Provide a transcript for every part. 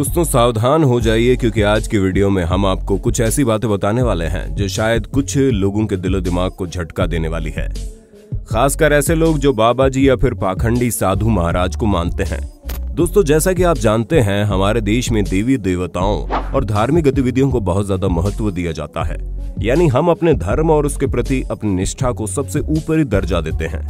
दोस्तों, सावधान हो जाइए क्योंकि आज की वीडियो में हम आपको कुछ ऐसी बातें बताने वाले हैं जो शायद कुछ लोगों के दिलो दिमाग को झटका देने वाली है। खासकर ऐसे लोग जो बाबा जी या फिर पाखंडी साधु महाराज को मानते हैं। दोस्तों, जैसा कि आप जानते हैं, हमारे देश में देवी देवताओं और धार्मिक गतिविधियों को बहुत ज़्यादा महत्व दिया जाता है। यानी हम अपने धर्म और उसके प्रति अपनी निष्ठा को सबसे ऊपरी दर्जा देते हैं।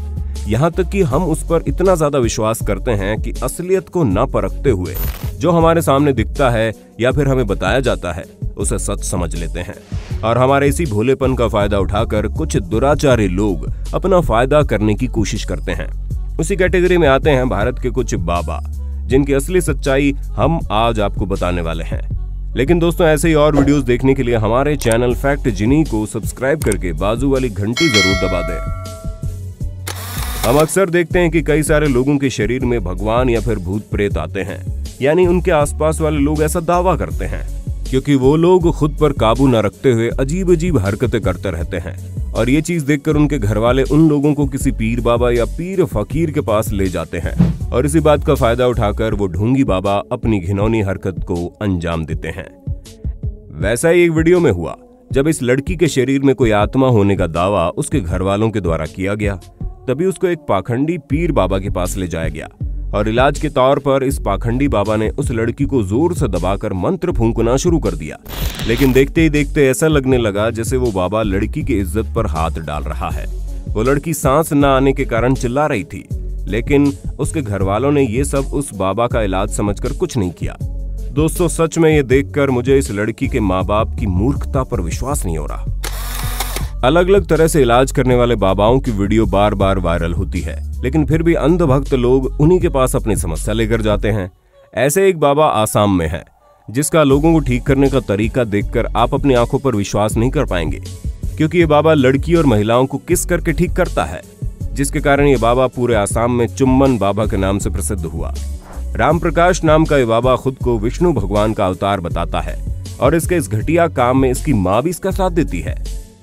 यहाँ तक कि हम उस पर इतना ज़्यादा विश्वास करते हैं कि असलियत को न परखते हुए जो हमारे सामने दिखता है या फिर हमें बताया जाता है, उसे सच समझ लेते हैं। और हमारे इसी भोलेपन का फ़ायदा उठाकर कुछ दुराचारी लोग अपना फ़ायदा करने की कोशिश करते हैं। उसी कैटेगरी में आते हैं भारत के कुछ बाबा, जिनकी असली सच्चाई हम आज आपको बताने वाले हैं। लेकिन दोस्तों, ऐसे ही और वीडियोस देखने के लिए हमारे चैनल फैक्ट जिनी को सब्सक्राइब करके बाजू वाली घंटी ज़रूर दबा दें। हम अक्सर देखते हैं कि कई सारे लोगों के शरीर में भगवान या फिर भूत प्रेत आते हैं। यानी उनके आसपास वाले लोग ऐसा दावा करते हैं, क्योंकि वो लोग खुद पर काबू न रखते हुए अजीब अजीब हरकतें करते रहते हैं। और ये चीज़ देखकर उनके घर वाले उन लोगों को किसी पीर बाबा या पीर फकीर के पास ले जाते हैं। और इसी बात का फ़ायदा उठाकर वो ढूँगी बाबा अपनी घिनौनी हरकत को अंजाम देते हैं। वैसा ही एक वीडियो में हुआ, जब इस लड़की के शरीर में कोई आत्मा होने का दावा उसके घर वालों के द्वारा किया गया, तभी उसको एक पाखंडी पीर बाबा के पास ले जाया गया। और इलाज के तौर पर इस पाखंडी बाबा ने उस लड़की को ज़ोर से दबाकर मंत्र फूंकना शुरू कर दिया। लेकिन देखते ही देखते ऐसा लगने लगा जैसे वो बाबा लड़की की इज़्ज़त पर हाथ डाल रहा है। वो लड़की सांस न आने के कारण चिल्ला रही थी, लेकिन उसके घर वालों ने ये सब उस बाबा का इलाज समझकर कुछ नहीं किया। दोस्तों, सच में ये देखकर मुझे इस लड़की के माँ बाप की मूर्खता पर विश्वास नहीं हो रहा। अलग अलग तरह से इलाज करने वाले बाबाओं की वीडियो बार बार वायरल होती है, लेकिन फिर भी अंधभक्त लोग उन्हीं के पास अपनी समस्या लेकर जाते हैं। ऐसे एक बाबा आसाम में है, जिसका लोगों को ठीक करने का तरीका देखकर आप अपनी आँखों पर विश्वास नहीं कर पाएँगे, क्योंकि ये बाबा लड़की और महिलाओं को किस करके ठीक करता है, जिसके कारण ये बाबा पूरे आसाम में चुम्बन बाबा के नाम से प्रसिद्ध हुआ। राम प्रकाश नाम का ये बाबा खुद को विष्णु भगवान का अवतार बताता है, और इसके इस घटिया काम में इसकी माँ भी इसका साथ देती है।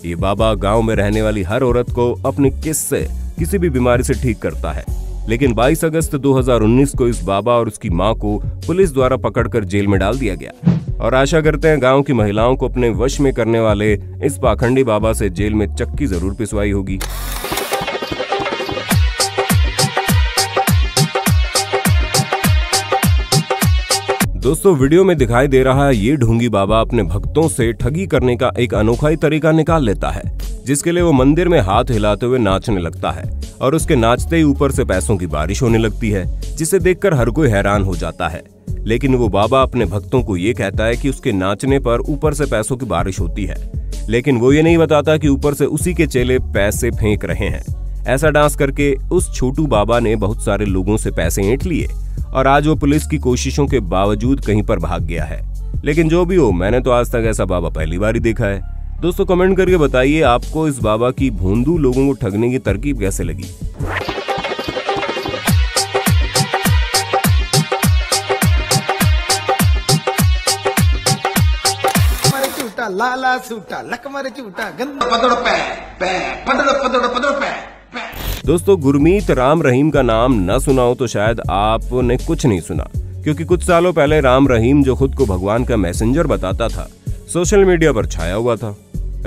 ये बाबा गाँव में रहने वाली हर औरत को अपने किस से किसी भी बीमारी से ठीक करता है। लेकिन 22 अगस्त 2019 को इस बाबा और उसकी माँ को पुलिस द्वारा पकड़कर जेल में डाल दिया गया। और आशा करते हैं गाँव की महिलाओं को अपने वश में करने वाले इस पाखंडी बाबा से जेल में चक्की ज़रूर पिसवाई होगी। दोस्तों, वीडियो में दिखाई दे रहा है, ये ढूँगी बाबा अपने भक्तों से ठगी करने का एक अनोखा ही तरीका निकाल लेता है, जिसके लिए वो मंदिर में हाथ हिलाते हुए नाचने लगता है और उसके नाचते ही ऊपर से पैसों की बारिश होने लगती है, जिसे देखकर हर कोई हैरान हो जाता है। लेकिन वो बाबा अपने भक्तों को ये कहता है कि उसके नाचने पर ऊपर से पैसों की बारिश होती है, लेकिन वो ये नहीं बताता कि ऊपर से उसी के चेले पैसे फेंक रहे हैं। ऐसा डांस करके उस छोटू बाबा ने बहुत सारे लोगों से पैसे ऐंठ लिए। और आज वो पुलिस की कोशिशों के बावजूद कहीं पर भाग गया है। लेकिन जो भी हो, मैंने तो आज तक ऐसा बाबा पहली बार ही देखा है। दोस्तों, कमेंट करके बताइए आपको इस बाबा की भोंदू लोगों को ठगने की तरकीब कैसे लगी? लाला सूटा लकमर चूटा गंदा पदड़ पै पै, पदड़ पदड़ पदड़ पै। दोस्तों, गुरमीत राम रहीम का नाम न सुना हो तो शायद आपने कुछ नहीं सुना, क्योंकि कुछ सालों पहले राम रहीम जो खुद को भगवान का मैसेंजर बताता था, सोशल मीडिया पर छाया हुआ था।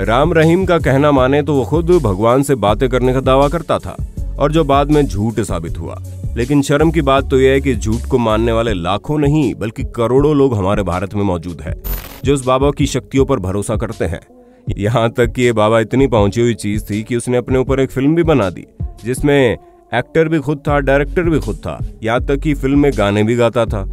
राम रहीम का कहना माने तो वो खुद भगवान से बातें करने का दावा करता था, और जो बाद में झूठ साबित हुआ। लेकिन शर्म की बात तो यह है कि झूठ को मानने वाले लाखों नहीं, बल्कि करोड़ों लोग हमारे भारत में मौजूद है, जो उस बाबा की शक्तियों पर भरोसा करते हैं। यहाँ तक कि ये बाबा इतनी पहुँची हुई चीज़ थी कि उसने अपने ऊपर एक फ़िल्म भी बना दी जिसमें एक्टर भी खुद था, डायरेक्टर भी खुद था। यहाँ तक कि फ़िल्म में गाने भी गाता था।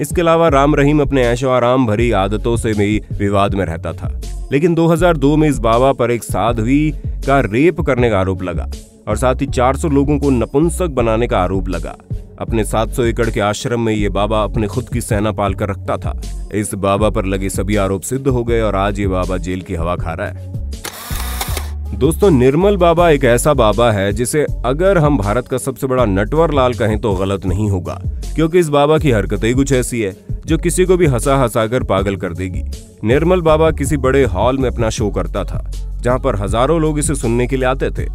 इसके अलावा राम रहीम अपने ऐशो आराम भरी आदतों से भी विवाद में रहता था। लेकिन 2002 में इस बाबा पर एक साध्वी का रेप करने का आरोप लगा और साथ ही 400 लोगों को नपुंसक बनाने का आरोप लगा। अपने 700 एकड़ के आश्रम में ये बाबा अपने खुद की सेना पाल कर रखता था। इस बाबा पर लगे सभी आरोप सिद्ध हो गए और आज ये बाबा जेल की हवा खा रहा है। दोस्तों, निर्मल बाबा एक ऐसा बाबा है जिसे अगर हम भारत का सबसे बड़ा नटवर लाल कहें तो गलत नहीं होगा, क्योंकि इस बाबा की हरकतें कुछ ऐसी है जो किसी को भी हंसा हंसाकर पागल कर देगी। निर्मल बाबा किसी बड़े हॉल में अपना शो करता था, जहाँ पर हज़ारों लोग इसे सुनने के लिए आते थे,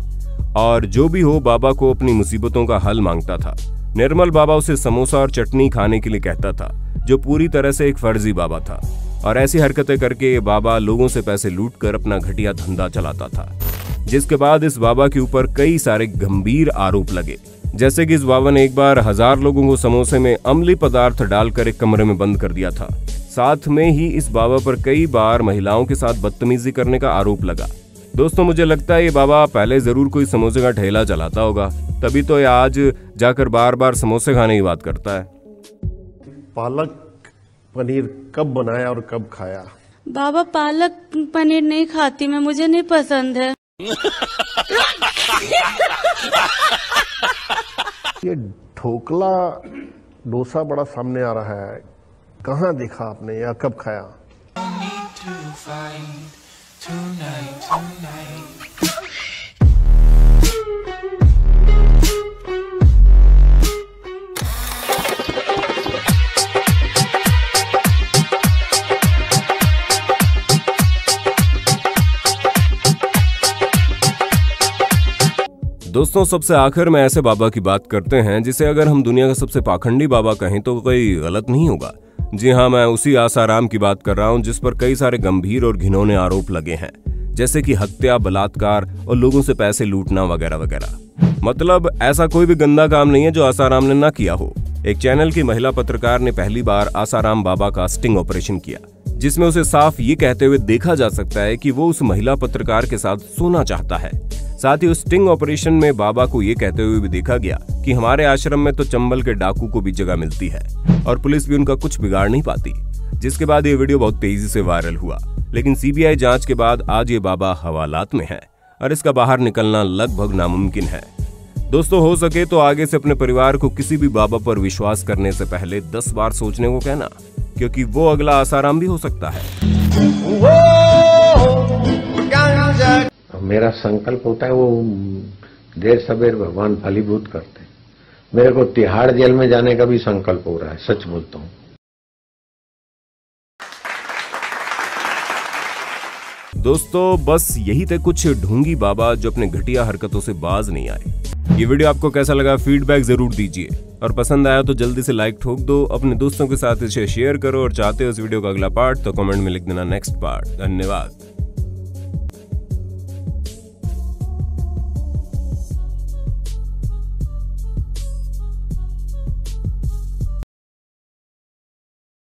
और जो भी हो बाबा को अपनी मुसीबतों का हल माँगता था। निर्मल बाबा उसे समोसा और चटनी खाने के लिए कहता था, जो पूरी तरह से एक फर्जी बाबा था। और ऐसी हरकतें करके ये बाबा लोगों से पैसे लूट कर अपना घटिया धंधा चलाता था, जिसके बाद इस बाबा के ऊपर कई सारे गंभीर आरोप लगे। जैसे कि इस बाबा ने एक बार हज़ार लोगों को समोसे में अम्ली पदार्थ डालकर एक कमरे में बंद कर दिया था। साथ में ही इस बाबा पर कई बार महिलाओं के साथ बदतमीजी करने का आरोप लगा। दोस्तों, मुझे लगता है ये बाबा पहले ज़रूर कोई समोसे का ठेला चलाता होगा। तभी तो ये आज जाकर बार बार समोसे खाने की बात करता है। पालक पनीर कब बनाया और कब खाया? बाबा पालक पनीर नहीं खाती मैं मुझे नहीं पसंद है। ये ढोकला डोसा बड़ा सामने आ रहा है। कहाँ देखा आपने या कब खाया? दोस्तों, सबसे आखिर में ऐसे बाबा की बात करते हैं, जिसे अगर हम दुनिया का सबसे पाखंडी बाबा कहें तो कोई गलत नहीं होगा। जी हाँ मैं उसी आसाराम की बात कर रहा हूँ, जिस पर कई सारे गंभीर और घिनौने आरोप लगे हैं, जैसे कि हत्या, बलात्कार और लोगों से पैसे लूटना वगैरह वगैरह। मतलब ऐसा कोई भी गंदा काम नहीं है जो आसाराम ने ना किया हो। एक चैनल की महिला पत्रकार ने पहली बार आसाराम बाबा का स्टिंग ऑपरेशन किया, जिसमें उसे साफ़ ये कहते हुए देखा जा सकता है कि वो उस महिला पत्रकार के साथ सोना चाहता है। साथ ही उस स्टिंग ऑपरेशन में बाबा को ये कहते हुए भी देखा गया कि हमारे आश्रम में तो चंबल के डाकू को भी जगह मिलती है, और पुलिस भी उनका कुछ बिगाड़ नहीं पाती, जिसके बाद ये वीडियो बहुत तेज़ी से वायरल हुआ। लेकिन सीबीआई जाँच के बाद आज ये बाबा हवालात में है, और इसका बाहर निकलना लगभग नामुमकिन है। दोस्तों, हो सके तो आगे से अपने परिवार को किसी भी बाबा पर विश्वास करने से पहले दस बार सोचने को कहना, क्योंकि वो अगला आसाराम भी हो सकता है। मेरा संकल्प होता है वो देर सवेर भगवान फलीभूत करते हैं। मेरे को तिहाड़ जेल में जाने का भी संकल्प हो रहा है, सच बोलता हूँ। दोस्तों, बस यही थे कुछ ढोंगी बाबा जो अपने घटिया हरकतों से बाज नहीं आए। ये वीडियो आपको कैसा लगा फीडबैक ज़रूर दीजिए। और पसंद आया तो जल्दी से लाइक ठोक दो, अपने दोस्तों के साथ इसे शेयर करो और चाहते हो इस वीडियो का अगला पार्ट तो कमेंट में लिख देना नेक्स्ट पार्ट धन्यवाद।